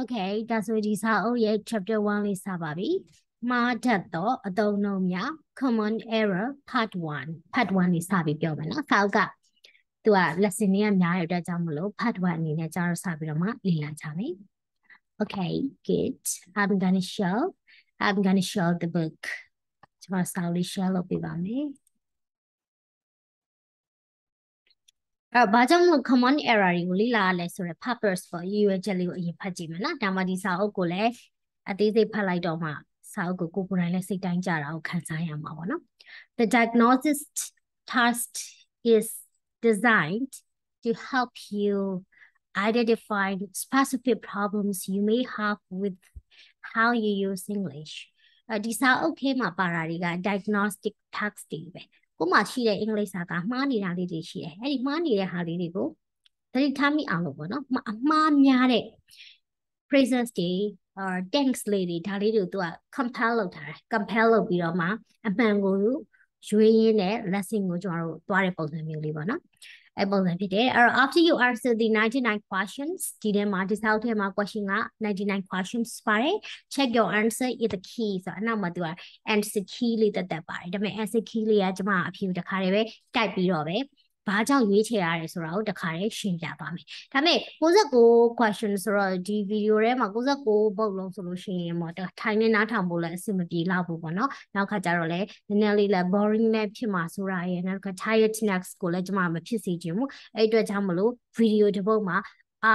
Okay ဒါဆိုဒီစာအုပ်ရဲ့ chapter 1လေးစပါပြီမှားတတ်သောအသုံးအနှုန်းများ common error part 1 part 1လေးစပြီးပြောမယ်နော်စာအုပ်ကသူက lesson တွေကများတဲ့အတွက်ကြောင့်မလို့ part 1အနေနဲ့ကျွန်တော်စပြီးတော့မှလေ့လာကြမယ် Okay good I'm going to show I'm going to show the book ကျွန်တော်စာအုပ်လေး share လုပ်ပေးပါမယ် အဲ့ဘာကြောင့်မို့ common error တွေကိုလေ့လာရလဲဆိုရယ် purpose for ရည်ရွယ်ချက်လေးကိုအရင်ဖတ်ကြည့်မယ်နော်ဒါမှဒီစာအုပ်ကိုလည်းအသေးစိတ်ဖတ်လိုက်တော့မှစာအုပ်ကိုကိုယ်ကိုယ်တိုင်လည်းစိတ်တိုင်းကြတာကိုခံစားရမှာပေါ့နော် The diagnosis task is designed to help you identify specific problems you may have with how you use English ဒီစာအုပ်ထဲမှာပါတာတွေက diagnostic task တွေပဲ ကိုမှရှိတဲ့အင်္ဂလိပ်စာကမှားနေတာလေးတွေရှိတယ်အဲ့ဒီမှားနေတဲ့ဟာလေးတွေကိုသတိထားမိအောင်လို့ပေါ့နော်အမှားများတဲ့ phrases တွေ or tense လေးတွေဒါလေးတွေကိုသူက compile လုပ်ထားတယ် compile လုပ်ပြီးတော့မှအမှန်ကိုရွေးရင်းနဲ့ lesson ကိုကျွန်တော်တို့သွားတဲ့ပုံစံမျိုးလေးပေါ့နော် အဲ့ပုံစံဖြစ်တယ်အဲ့တော့ after you answer the 99 questions ဒီထဲမှာဒီစာအုပ်ထဲမှာ question က99 questions ပါတယ် check your answer is the key ဆိုတော့အနောက်မှာသူက answer key လေးတက်တက်ပါတယ်ဒါပေမဲ့ answer key လေးကကျွန်မအဖြေတခါတည်းပဲ type ပြီးတော့ပဲ ဘာကြောင့်ရွေးချယ်ရတယ်ဆိုတာကိုတခါတည်းရှင်းပြပါမယ်။ဒါပေမဲ့69 question ဆိုတော့ဒီဗီဒီယိုထဲမှာ69ပုတ်လုံးဆိုလို့ရှိရင်တော့ထိုင်နေနားထောင်ဖို့လည်းအဆင်မပြေလောက်ဘူးပေါ့နော်။နောက်ခါကျတော့လည်းနည်းနည်းလေးလည်း boring နဲ့ဖြစ်မှာဆိုတာရယ်နောက်ခါ tiredness ကိုလည်းကျွန်မမဖြစ်စေချင်ဘူး။အဲ့အတွက်ကြောင့်မလို့ဗီဒီယိုတစ်ပုတ်မှာ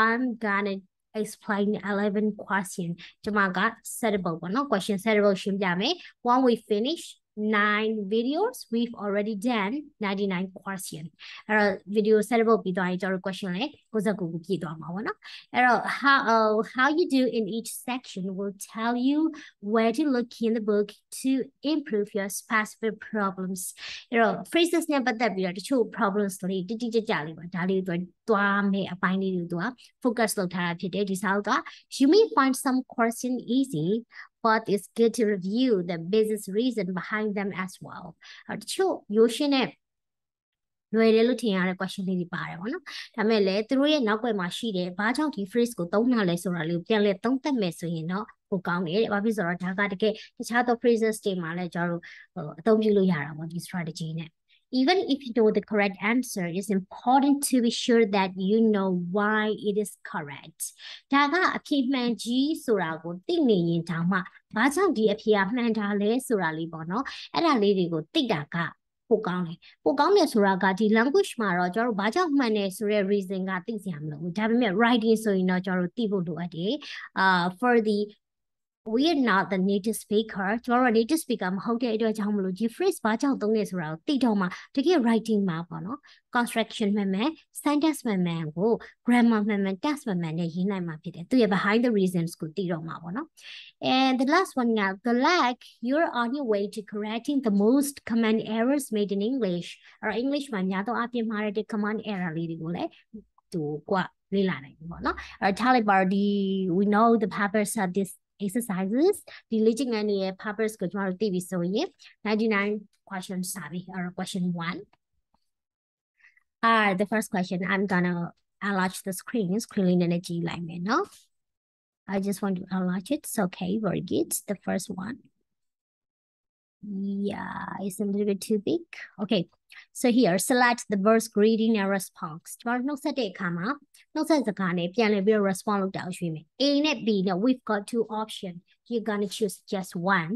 I'm gonna explain 11 question ကျွန်မက setable ပေါ့နော် question setable ရှင်းပြမယ် when we finish nine videos we've already done 99 question အဲ့တော့ video set ဖို့ပြီးသွားရင်ကျွန်တော် question လေး69ခုပြည့်သွားမှာပေါ့နော်အဲ့တော့ how uh, how you do in each section will tell you where to look in the book to improve your specific problems အဲ့တော့ phrases နဲ့ပတ်သက်ပြီးတော့တချို့ problems လေးတိတိကျကျလေးပါဒါလေးတွေသွားမယ်အပိုင်းလေးတွေသူက focus လုပ်ထားတာဖြစ်တယ်ဒီစာအုပ်က you may find some question easy But it's good to review the business reason behind them as well တချို့ရိုးရှင်းတဲ့လွယ်တယ်လို့ထင်ရတဲ့ question လေးတွေပါတယ်ပေါ့နော်ဒါမဲ့လည်းသူတို့ရဲ့နောက်ွယ်မှာရှိတယ်ဘာကြောင့်ဒီ phrase ကိုသုံးတာလဲဆိုတာလေးကိုပြန်လဲသုံးသပ်မယ်ဆိုရင်တော့ပိုကောင်းတယ်တဲ့ဘာဖြစ်ဆိုတော့ဒါကတကယ်တခြားသော phrases တွေမှာလည်းကျွန်တော်တို့အသုံးပြုလို့ရတာပေါ့ဒီ strategy နဲ့ even if you know the correct answer it's important to be sure that you know why it is correct ဒါကအဖြေမှန်ကြီးဆိုတာကိုသိနေရင်တောင်မှဘာကြောင့်ဒီအဖြေကမှန်တာလဲဆိုတာလေးပေါ့နော်အဲ့ဒါလေးတွေကိုသိတာကပိုကောင်းတယ်ပိုကောင်းတယ်ဆိုတာကဒီ language မှာတော့ကျွန်တော်တို့ဘာကြောင့်မှန်တယ်ဆိုတဲ့ reason ကသိစရာမလိုဘူးဒါပေမဲ့ writing ဆိုရင်တော့ကျွန်တော်တို့သိဖို့လိုအပ်တယ်အာ for the we are not the native speaker ကျွန်တော်တို့ native speaker မဟုတ်တဲ့အတွက်ကြောင့်မလို့ဒီ phrase ဘာကြောင့်သုံးလဲဆိုတာကိုသိတော့မှတကယ် writing မှာပေါ့နော် construction မှန်မှန် sentence မှန်မှန်ကို grammar မှန်မှန် tense မှန်မှန်နဲ့ရေးနိုင်မှာဖြစ်တယ်သူရဲ့ behind the reasons ကိုသိတော့မှာပေါ့နော် and the last one now the lack you're on your way to correcting the most common errors made in English အဲ့ English မှာများသောအားဖြင့်မှားတဲ့ common error လေးတွေကိုလည်းသူကလေ့လာနိုင်ပြီပေါ့နော်အဲ့ Talib Bardi we know the papers are this exercises diligen any uh, papers gocmar TV so Yeah, 99 question sabi or question 1 uh the first question i'm gonna enlarge the screen screen energy line you know i just want to enlarge it. So okay very good. The first one. yeah, it's a little bit too big. Okay, so here, select the verse greeting and response. ကျွန်တော်နှုတ်ဆက်တဲ့အခါမှာနှုတ်ဆက်စကားနဲ့ပြန်လည်ပြီးတော့ respond လုပ်တာကိုရွေးမယ်။ A နဲ့ B နဲ့ we've got two option. You're gonna choose just one.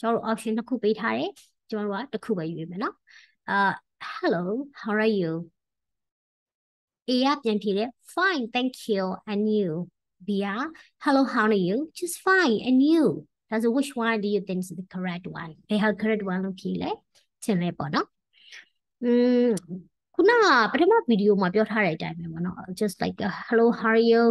ကျွန်တော် option တစ်ခုပေးထားတယ်။ကျွန်တော်ကတစ်ခုပဲရွေးမယ်နော်။ Uh hello, how are you? A ကပြန်ဖြေတယ် fine, thank you. And you? B က hello, how are you? Just fine. And you? ဒါဆို which one do you think is the correct one ဘယ်ဟာ correct one လို့ဖြေလဲထင်လဲပေါ့နော်อืมခုနကပထမဗီဒီယိုမှာပြောထားတဲ့အတိုင်းပဲပေါ့နော် just like uh, hello how are you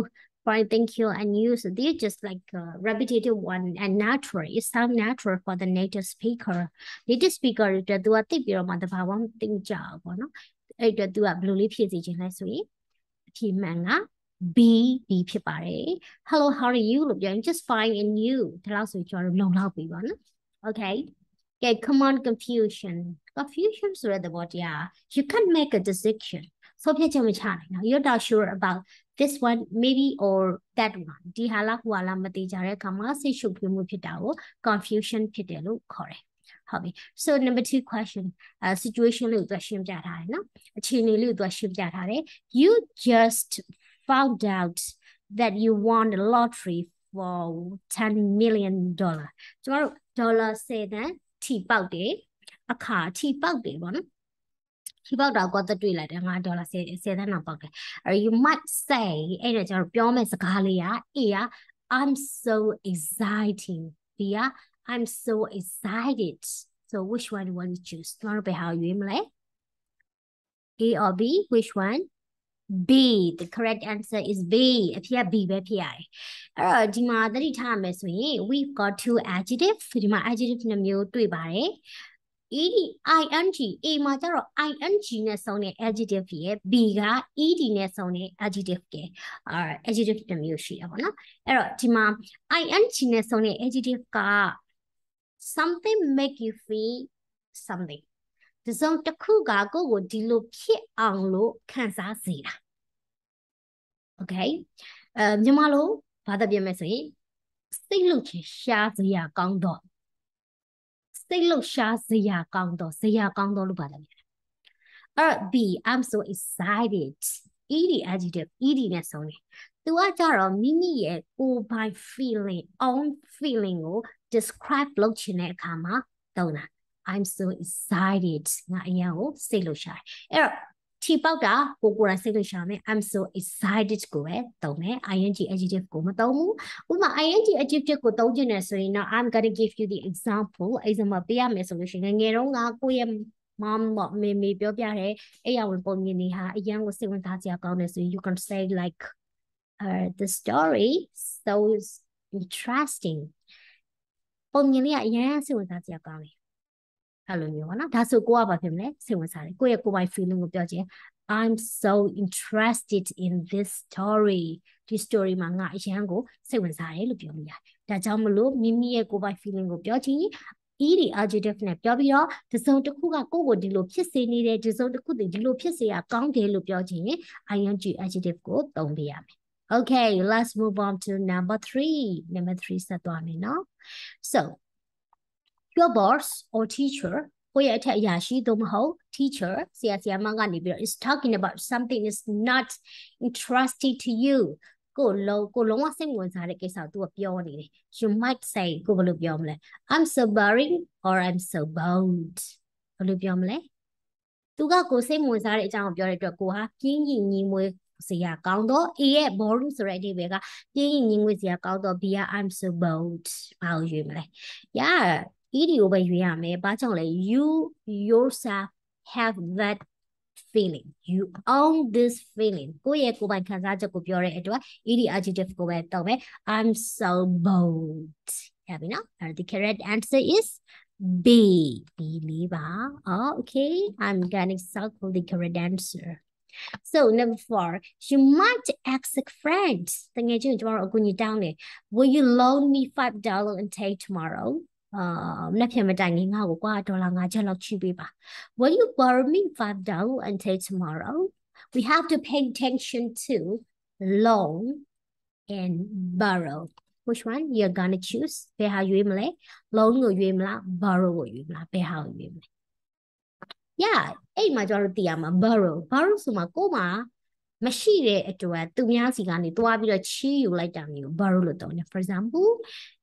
fine thank you and you so they just like a repetitive one and natural it sound natural for the native speaker native speaker တွေသူကသိပြီးတော့မှတဘာဝမသိကြဘူးပေါ့နော်အဲ့အတွက်သူကဘယ်လိုလေးဖြည့်စီခြင်းလဲဆိုရင်အဖြေမှန်က B B ဖြစ်ပါတယ် Hello how are you လို့ပြောရင် just fine and you ဒီလောက်ဆိုကျွန်တော်လုံလောက်ပြီပါနော် Okay Okay come on confusion confusion ဆိုတဲ့သဘောတရား you can't make a decision ဆုံးဖြတ်ချက်မချနိုင်ဘူး you're not sure about this one maybe or that one ဒီဟာလားဟိုဟာလားမသိကြတဲ့အခါမှာစိတ်ရှုပ်ထွေးမှုဖြစ်တာကို confusion ဖြစ်တယ်လို့ခေါ်တယ်ဟုတ်ပြီ so number 2 question uh situation လို့သူရှင်းပြထားတယ်နော်အခြေအနေလို့သူရှင်းပြထားတယ် you just found out that you won the lottery for 10 million dollar ကျမတို့ dollar 10တန်းထိပေါက်တယ်အခါထိပေါက်တယ်ပေါ့နော်ထိပေါက်တာကတော့တွေ့လိုက်တယ်ငါဒေါ်လာ10 10သန်းတော့ပေါက်တယ်အဲ you might say အဲ့ဒါကျွန်တော်ပြောမယ့်စကားလေးက A က I'm so exciting B က I'm so excited so which one you want to choose ကျွန်တော်ဘယ်ဟာရွေးမလဲ A or B which one B the correct answer is B အဖြစ် B ပဲဖြစ်ရတယ်အဲ့တော့ဒီမှာသတိထားမယ်ဆိုရင် we've got two adjective ဒီမှာ adjective နှစ်မျိုးတွေ့ပါတယ် ed ing a မှာကျတော့ ing နဲ့ဆုံးတဲ့ adjective ရဲ့ b က ed နဲ့ဆုံးတဲ့ adjective ကအာ adjective တစ်မျိုးရှိတာပေါ့နော်အဲ့တော့ဒီမှာ ing နဲ့ဆုံးတဲ့ adjective က something make you feel something ဒီစုံတစ်ခုကကိုယ့်ကိုဒီလိုဖြစ်အောင်လို့ခံစားစေတာ okay အဲမြန်မာလိုဘာသာပြန်မယ်ဆိုရင်စိတ်လှုပ်ခြင်းရှားစရာကောင်းတော့စိတ်လှုပ်ရှားစရာကောင်းတော့စရာကောင်းတော့လို့ပါတယ်အဲ့ B I'm so excited ed adjective ed နဲ့ဆုံးတယ်သူကကြတော့မိမိရဲ့ကိုယ်ပိုင် feeling own feeling ကို describe လုပ်ချင်တဲ့အခါမှာသုံးတာ I'm so excited ငါအရင်ကိုစိတ်လှုပ်ရှားတယ်အဲ့တော့ထီပေါက်တာကိုကိုယ်တိုင်စိတ်လှုပ်ရှားမယ် I'm so excited ကိုပဲသုံးမယ် ing adjective ကိုမသုံးဘူးဥပမာ ing adjective ကိုသုံးချင်တယ်ဆိုရင်တော့ I'm going to give you the example example ပေးရမယ်ဆိုလို့ရှိရင်ငယ်တုန်းကကိုယ့်ရဲ့ mom ပေါ့မေမေပြောပြတဲ့အဲ့ရဝင်ပုံမြင်နေဟာအရင်ကိုစိတ်ဝင်စားစရာကောင်းတယ်ဆိုရင် you can say like uh the story so interesting ပုံမြင်လေးကအရင်စိတ်ဝင်စားစရာကောင်းတယ် အဲ့လိုမျိုးပေါ့နော်ဒါဆိုကိုကဘာဖြစ်မလဲစိတ်ဝင်စားတယ်ကိုယ့်ရဲ့ကိုယ်ပိုင် feeling ကိုပြောချင် I'm so interested in this story ဒီ story မှာငါအရန်ကိုစိတ်ဝင်စားတယ်လို့ပြောလို့ရတယ်ဒါကြောင့်မလို့မိမိရဲ့ကိုယ်ပိုင် feeling ကိုပြောချင် e ဒီ adjective နဲ့ပြောပြီးတော့ဒီစုံတစ်ခုကကိုယ့်ကိုဒီလိုဖြစ်စေနေတယ်ဒီစုံတစ်ခုဒီလိုဖြစ်စေရကောင်းတယ်လို့ပြောချင်ရင် ing adjective ကိုသုံးပေးရမယ် Okay, let's move on to number 3. Number 3ဆက်သွားမယ်နော် So, your boss or teacher ကိုယ့်ရဲ့အထက်အရာရှိသို့မဟုတ် teacher ဆရာဆရာမကနေပြီးတော့ is talking about something is not interesting to you ကိုလုံးကိုလုံးဝစိတ်ဝင်စားတဲ့ကိစ္စကို तू ပြောနေတယ် you might say ကိုဘယ်လိုပြောမလဲ I'm so boring or I'm so bored ဘယ်လိုပြောမလဲသူကကိုစိတ်ဝင်စားတဲ့အကြောင်းကိုပြောတဲ့အတွက်ကိုဟာပြင်းရင်ညီမွေးစရာကောင်းတော့ A ရဲ့ boring ဆိုတဲ့အဓိပ္ပာယ်ကပြင်းရင်ညီငွေစရာကောင်းတော့ B က I'm so bored ဘာကိုရွေးမလဲ Yeah ed ကိုပဲရွေးရမယ်ဘာကြောင့်လဲ you yourself have that feeling you own this feeling ကိုယ့်ရဲ့ကိုယ်ပိုင်ခံစားချက်ကိုပြောတဲ့အတွက် ed adjective ကိုပဲတောက်မယ် i'm so bold ရပြီနော်အဲ့ the correct answer is B B လေးပါ oh, okay I'm gonna circle the correct answer so number 4 you might ask a friend တကယ်ချင်းကျွန်တော်အကူအညီတောင်းတယ် will you loan me 5 dollar and take tomorrow အာမနေ့ဖြန်မတိုင်ခင်ငါ့ကိုကွာဒေါ်လာ5ချက်လောက်ချိပေးပါ Will you borrow me 5 dollar until tomorrow We have to pay attention to loan and borrow Which one you're gonna choose ဘယ်ဟာရွေးမလဲ loan ကိုရွေးမလား borrow ကိုရွေးမလားဘယ်ဟာကိုရွေးမလဲ Yeah အဲ့မှာကျွန်တော်တို့သိရမှာ borrow borrow ဆိုမှာကို့မှာ မရှိတဲ့အတွက်သူများစီကနေတွားပြီးတော့ချီးယူလိုက်တာမျိုး borrow လို့တောင်းတယ် for example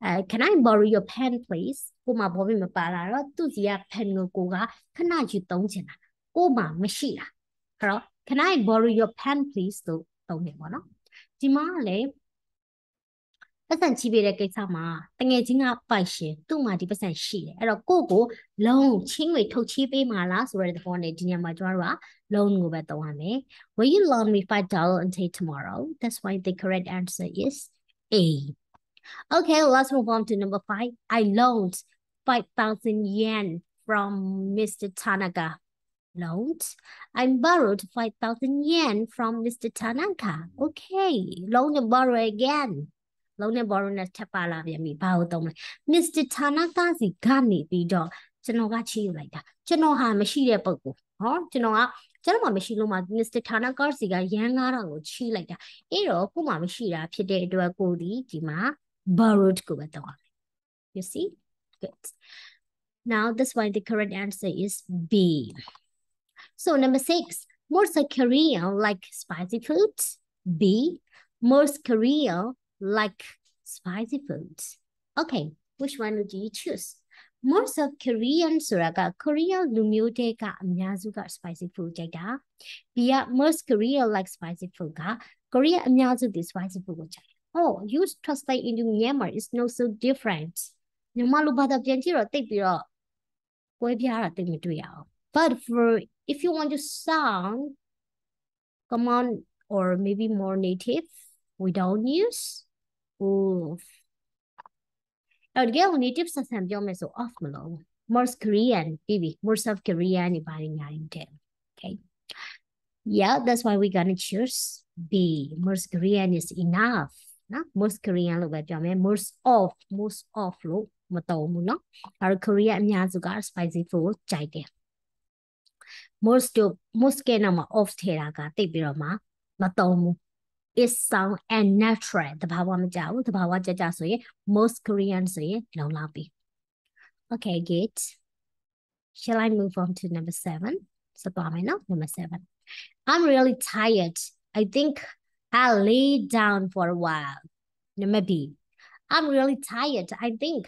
uh can i borrow your pen please ကိုမဘောပြီးမပါလာတော့သူစီက pen ကိုကိုကခဏယူသုံးချင်တာကိုမှမရှိတာအဲ့တော့ can i borrow your pen please လို့သုံးတယ်ပေါ့နော်ဒီမှာလည်း ပတ်စံချီးပေးတဲ့ကိစ္စမှာတငယ်ချင်းကပိုက်ရှင်သူ့မှာဒီပတ်စံရှိတယ်အဲ့တော့ကိုကို လုံးချင်းငွေထုတ်ချီးပေးမှာလားဆိုတဲ့သဘောနဲ့ဒီညမှာကျွန်တော်တို့က loan ကိုပဲသုံးရမယ် will you loan me 5 dollar until tomorrow that's why the correct answer is A okay let's move on to number 5 I loaned 5000 yen from Mr. Tanaka loaned I borrowed 5000 yen from Mr. Tanaka okay loan and borrow again လုံးနဲ့ borrow နဲ့ထပ်ပါလာပြန်ပြီဘာကိုသုံးမလဲ Mr. Tanaka စီကနေပြီးတော့ကျွန်တော်ကချီးယူလိုက်တာကျွန်တော်ဟာမရှိတဲ့ပုံကိုဟောကျွန်တော်က ကျွန်တော်မှမရှိလို့မှ Mr. Thana Card စီကရန်9000ကိုချီးလိုက်တာအဲ့တော့ကို့မှာမရှိတာဖြစ်တဲ့အတွက်ကိုဒီဒီမှာ borrowed ကိုပဲတောင်းရမယ် you see good now this why the correct answer is B so number 6 most Korean like spicy foods B most Korean like spicy foods okay which one would you choose most of Korean ဆိုတာက Korean လူမျိုးတွေကအများစုက spicy food ကြိုက်တာ B က most Korean like spicy food က Korea အများစုဒီ spicy food ကိုကြိုက်တယ် Oh you translate into Myanmar is not so different မြန်မာလိုဘာသာပြန်ကြည့်တော့တိတ်ပြီးတော့ပွဲပြားတာတိတ်မတွေ့ရအောင် but for if you want to sound come on or maybe more native we don't use Ooh. to sa samgyong meso off malong. More Korean, baby. More South Korean anybody in there. Okay. Yeah, that's why we're gonna choose B. Most Korean is enough. Na? Most Korean lo ba jamme? Most of, most of lo mataw mo no? Our Korea niya sugar spicy food chaite. Most to most ke na ma off thera ka te pi is sound and natural တဘာဝမကြဘူးတဘာဝကြကြဆိုရင် most Korean ဆိုရင်လုံလောက်ပြီ okay good shall I move on to number 7စသွားမယ်နော် number 7 I'm really tired I think I'll lay down for a while number B I'm really tired I think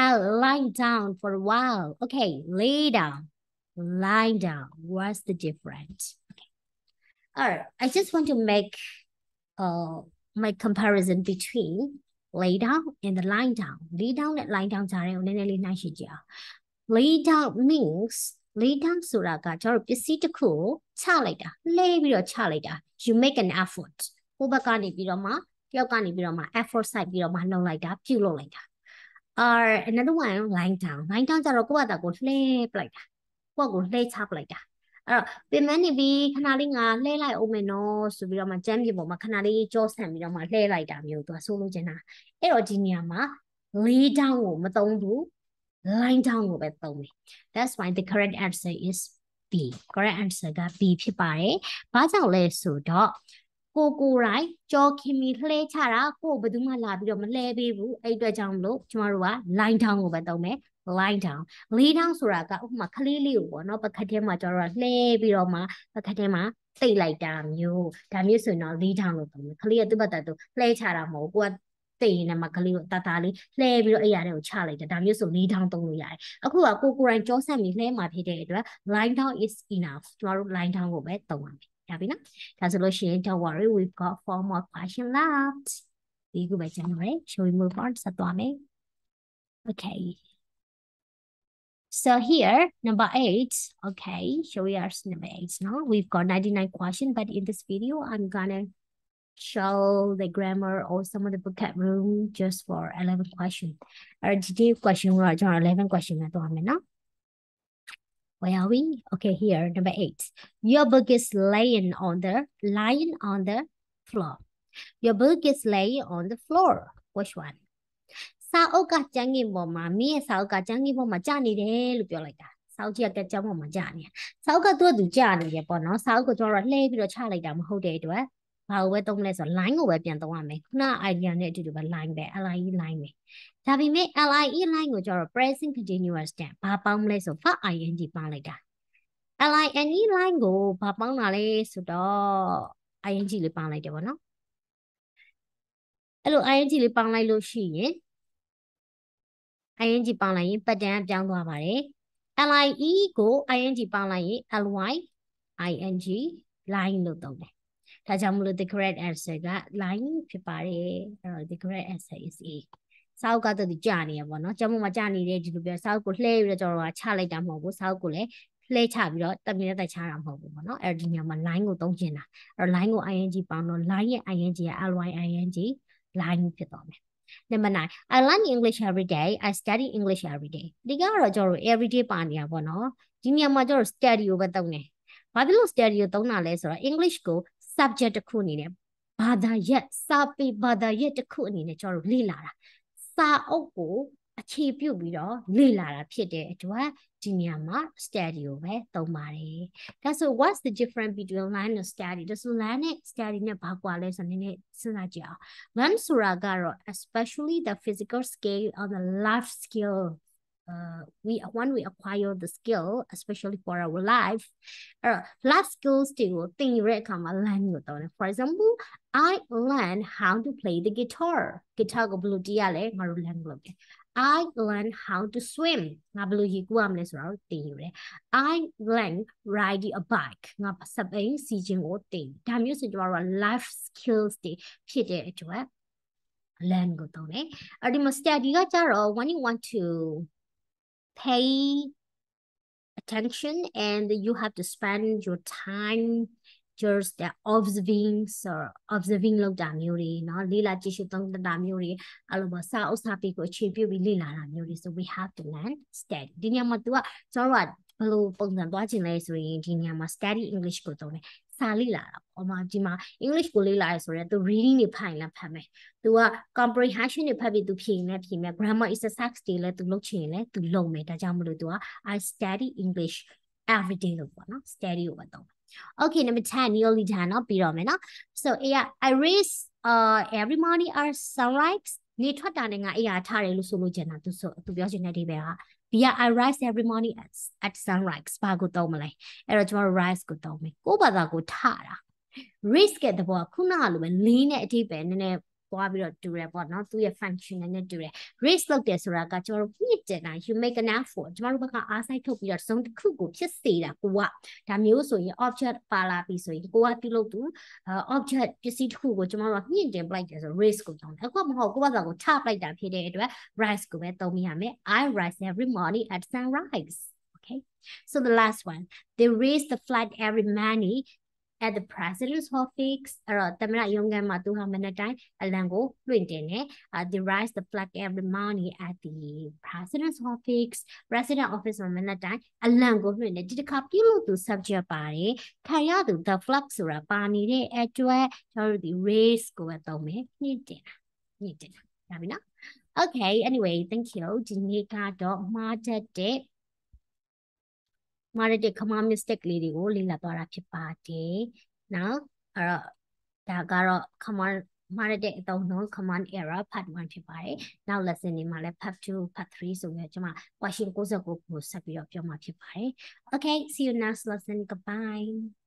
I'll lie down for a while okay lay down lie down what's the difference okay all right I just want to make uh, my comparison between lay down and the lying down. Lay down နဲ့ lying down ကြားထဲကိုနည်းနည်းလေးနှိုင်းရှင်းကြအောင် Lay down means lay down ဆိုတာကကျွန်တော်တို့ပစ္စည်းတစ်ခုကိုချလိုက်တာလှဲပြီးတော့ချလိုက်တာ you make an effort ဟိုဘက်ကနေပြီးတော့မှတယောက်ကနေပြီးတော့မှ effort စိုက်ပြီးတော့မှလှုပ်လိုက်တာပြုတ်လုပ်လိုက်တာ or another one lying down lying down ကျတော့ကိုယ့်ဘာသာကိုလှဲပလိုက်တာကိုယ့်ကိုလှဲချပလိုက်တာ အဲ့တော့ပင်မနေပြီးခဏလေးငါလှဲလိုက်အောင်မယ်နော်ဆိုပြီးတော့မှကျမ်းပြေပေါ်မှာခဏလေးကြောဆန်ပြီးတော့မှလှဲလိုက်တာမျိုးသူကဆိုလိုချင်တာအဲ့တော့ဒီနေရာမှာ lay down ကိုမသုံးဘူး line down ကိုပဲသုံးတယ် that's why the correct answer is B correct answer က B ဖြစ်ပါတယ်ဘာကြောင့်လဲဆိုတော့ကိုကိုတိုင်းကြောခင်မီလှဲချတာကိုဘယ်သူမှလာပြီးတော့မလှဲပေးဘူးအဲ့အတွက်ကြောင့်မလို့ကျမတို့က line down ကိုပဲသုံးမယ် lie down lay down ဆိုတာကဥပမာခလေးလေးကိုပေါ့နော်ပကတ်ထဲမှာကျတော့လှဲပြီးတော့မှပကတ်ထဲမှာတိတ်လိုက်တာမျိုးဒါမျိုးဆိုရင်တော့ lay down လို့ပြောမယ်ခလေးကသူ့ဘက်တတူလှဲချတာမဟုတ်ကိုကတိတ်နေမှာကလေးကိုတတာလေးလှဲပြီးတော့အဲ့ရတဲ့ကိုချလိုက်တယ်ဒါမျိုးဆို lay down သုံးလို့ရတယ်အခုကကိုကိုရိုင်းကြောဆက်ပြီးလှဲမှာဖြစ်တဲ့အတွက် lie down is enough ကျမတို့ lie down ကိုပဲသုံးရမယ်ရပြီနော်ဒါဆိုလို့ရှိရင် don't worry we've got four more question left ဒီခုပဲကျန်တော့တယ် shall we move on ဆက်သွားမယ် okay So here, number eight, okay, shall we ask number eight now? We've got 99 questions, but in this video, I'm gonna show the grammar or some of the vocab room just for 11 questions. Or today question, we're 11 questions at one now. Where are we? Okay, here, number eight. Your book is laying on the, lying on the floor. Your book is laying on the floor. Which one? စာအုပ်ကကျန်းကင်ပေါ်မှာမင်းရဲ့စာအုပ်ကကျန်းကင်ပေါ်မှာကြာနေတယ်လို့ပြောလိုက်တာစာအုပ်ကြီးကကျန်းပေါ်မှာကြာနေစာအုပ်ကသူ့အတူကြာနေတယ်ပေါ့နော်စာအုပ်ကိုကျွန်တော်လှည့်ပြီးတော့ချလိုက်တာမဟုတ်တဲ့အတွက်ဘာကိုပဲသုံးလဲဆိုတော့ line ကိုပဲပြန်သုံးရမယ်ခုန idea နဲ့အတူတူပဲ line ပဲ lie line ပဲဒါပေမဲ့ lie line ကိုကျွန်တော် present continuous tense ဘာပေါင်းမလဲဆို fa ing ပေါင်းလိုက်တာ line line ကိုဘာပေါင်းတာလဲဆိုတော့ ing လေးပေါင်းလိုက်တယ်ပေါ့နော်အဲ့လို ing လေးပေါင်းလိုက်လို့ရှိရင် ing ပေါင်းလိုက်ရင် pattern ပြောင်းသွားပါတယ် lie ကို ing ပေါင်းလိုက်ရင် ly ing line လို့သုံးတယ်ဒါကြောင့်မလို့ the correct answer က line ဖြစ်ပါတယ်အဲ့တော့ the correct answer is A စာအုပ်ကတော့ကြာနေရပါတော့ကျမမကြာနေတဲ့ဒီလိုပြောစာအုပ်ကိုလှည့်ပြီးတော့ကျွန်တော်ကချလိုက်တာမဟုတ်ဘူးစာအုပ်ကိုလည်းလှည့်ချပြီးတော့တမင်တက်ချတာမဟုတ်ဘူးပေါ့နော်အဲ့ဒီညမှာ line ကိုသုံးချင်တာအဲ့တော့ line ကို ing ပေါင်းတော့ line ရဲ့ ing က ly ing line ဖြစ်သွားမယ် Number 9 I learn English every day I study English every day ဒီကတော့ကျွန်တော်တို့ every day ပါနေတာပေါ့နော်ဒီနေရာမှာကျွန်တော် study ကိုပဲသုံးတယ်ဘာဖြစ်လို့ study ကိုသုံးတာလဲဆိုတော့ English ကို subject တစ်ခုအနေနဲ့ဘာသာရပ်စာပေဘာသာရပ်တစ်ခုအနေနဲ့ကျွန်တော်တို့လေ့လာတာစာအုပ်ကို အ အခြေပြုပြီးတော့လေ့လာတာဖြစ်တဲ့အတွက်ဒီနေရာမှာ study ကိုပဲသုံးပါတယ်။ဒါဆို what's the difference between learn and study ဒါဆို learn နဲ့ study နဲ့ဘာကွာလဲဆိုတော့နည်းနည်းစဉ်းစားကြည့်အောင် learn ဆိုတာကတော့ especially the physical skill or the life skill uh, we when we acquire the skill especially for our life အဲ့တော့ life skills တွေကိုသင်ရတဲ့အခါမှာ learn ကိုသုံးတယ် for example I learn how to play the guitar guitar ကိုဘယ်လိုတီးရလဲငါတို့ learn လုပ်တယ် I learn how to swim ငါဘယ်လိုရေကူးရမလဲဆိုတော့သင်ရတယ် I learn riding a bike ငါစပိန်စီခြင်းကိုသင်ဒါမျိုးဆိုကျွန်တော်တို့ life skills တွေဖြစ်တဲ့အတွက် learn ကိုသုံးတယ်အဲ့ဒီမှာ study ကကြတော့ when you want to pay attention and you have to spend your time just the observing or observing လောက်တာမျိုးတွေเนาะလေ့လာကြည့်ရှုသုံးသပ်တာမျိုးတွေအဲ့လိုပေါ့စာအုပ်စာပေကိုအခြေပြုပြီးလေ့လာတာမျိုးတွေ so we have to learn study ဒီညမှာ तू ကကျွန်တော်တို့ကဘယ်လိုပုံစံသွားခြင်းလဲဆိုရင်ဒီညမှာ study english ကိုသုံးတယ်စာလေ့လာတာပေါ့။မှာဒီမှာ English ကိုလေ့လာရဆိုရင်သူ reading တွေဖတ်ရင်လည်းဖတ်မယ်။ तू က comprehension တွေဖတ်ပြီး तू ဖြေရင်လည်းဖြေမယ်။ grammar exercise တွေလည်း तू လုပ်ချင်ရင်လည်း तू လုပ်မယ်။ဒါကြောင့်မလို့ तू က I study English every day လို့ပေါ့နော်။ study ကိုပဲသုံးမယ်။ Okay number 10 nearly done เนาะပြီးတော့မယ်နော်။ So yeah I raise uh every morning or sunrise နေထွက်တာနဲ့ငါအေးရထားတယ်လို့ဆိုလို့ကျန်တာသူဆိုသူပြောချင်တဲ့အဓိပ္ပာယ်က via I rise every morning at, at sunrise ဘာကိုသုံးမလဲအဲ့တော့ကျွန်တော် rise ကိုသုံးမယ်ကိုယ့်ဘာသာကိုထတာ risk ရဲ့သဘောကခုနကလိုပဲ lean နဲ့အဓိပ္ပာယ်နည်းနည်း သွားပြီးတော့တူတယ်ပေါ့နော်သူရဲ့ function နဲ့တူတယ် raise လုပ်တယ်ဆိုတာကကျွန်တော်တို့မြင့်တင်တာ you make an effort ကျွန်တော်တို့ဘက်ကအားစိုက်ထုတ်ပြီးတော့စုံတစ်ခုကိုဖြစ်စေတာကိုကဒါမျိုးဆိုရင် object ပါလာပြီဆိုရင်ကိုကပြုလုပ်သူ object ပစ္စည်းတစ်ခုကိုကျွန်တော်တို့မြင့်တင်ပလိုက်တယ်ဆို raise ကိုတောင်းတယ်အခုကမဟုတ်ကိုကဘာကိုထပလိုက်တာဖြစ်တဲ့အတွက် rise ကိုပဲသုံးမိရမယ် I rise every morning at sunrise okay so the last one they raise the flag every morning at the president's office အဲ့တော့သမ္မတရုံးခန်းမှာသူဟာမနက်တိုင်းအလံကိုလွှင့်တင်တယ် uh, they rise the flag every morning at the president's office president office မှာမနက်တိုင်းအလံကိုလွှင့်တယ်ဒီတစ်ခါပြုလို့သူ subject ပါတယ်ခံရသူ the flag ဆိုတာပါနေတဲ့အတွက်ကျွန်တော်တို့ဒီ raise ကိုပဲသုံးမယ်ညှင့်တင်တာညှင့်တင်တာဒါပြီနော် okay anyway thank you ဒီနေ့ကတော့မှားတတ်တဲ့ မှားတဲ့ common mistake လေးတွေကိုလေ့လာသွားတာဖြစ်ပါတယ်။နော်အဲ့တော့ဒါကတော့ common မှားတဲ့အသုံးနှုန်း command error part 1ဖြစ်ပါတယ်။နောက် lesson တွေမှာလည်း part 2 part 3ဆိုပြီးတော့ကျွန်မ question 69ကိုဆက်ပြီးတော့ပြောမှာဖြစ်ပါတယ်။ Okay see you next lesson goodbye